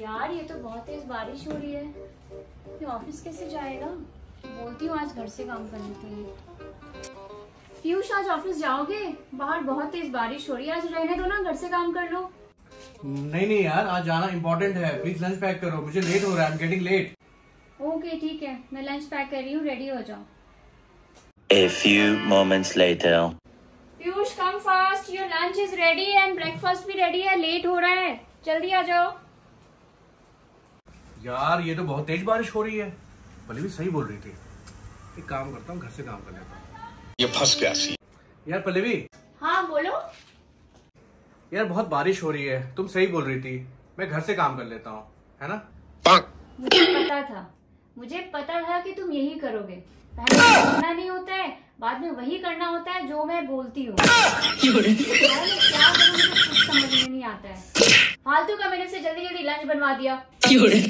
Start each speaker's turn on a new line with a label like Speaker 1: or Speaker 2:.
Speaker 1: यार ये तो बहुत तेज बारिश हो रही है। ये ऑफ़िस कैसे जाएगा? बोलती हूँ आज घर से काम करने के लिए पीयूष आज ऑफ़िस जाओगे? बाहर बहुत तेज बारिश हो रही है। आज रहने दो ना घर से काम कर लो।
Speaker 2: नहीं नहीं यार आज जाना इम्पोर्टेंट है। प्लीज़ लंच पैक करो। मुझे लेट हो रहा है। I am getting late
Speaker 1: okay ठीक है। मैं लंच पैक कर रही हूँ। रेडी हो जाओ।
Speaker 3: A few moments later.
Speaker 1: Piyush come fast your lunch is ready and breakfast भी रेडी है। लेट हो रहा है। जल्दी आ जाओ।
Speaker 2: यार ये तो बहुत तेज बारिश हो रही है। पल्लवी सही बोल रही थी। एक काम करता हूँ घर से काम कर लेता हूँ।
Speaker 4: ये फंस गया सी।
Speaker 2: यार पल्लवी।
Speaker 1: हाँ बोलो।
Speaker 2: यार बहुत बारिश हो रही है। तुम सही बोल रही थी। मैं घर से काम कर लेता हूँ है ना?
Speaker 1: मुझे पता था। मुझे पता था कि तुम यही करोगे। पहले करना नहीं होता है बाद में वही करना होता है जो मैं बोलती हूँ। क्या करूँ मुझे कुछ समझ में नहीं आता है। फालतू का मैंने से जल्दी जल्दी लंच बनवा दिया। lloren.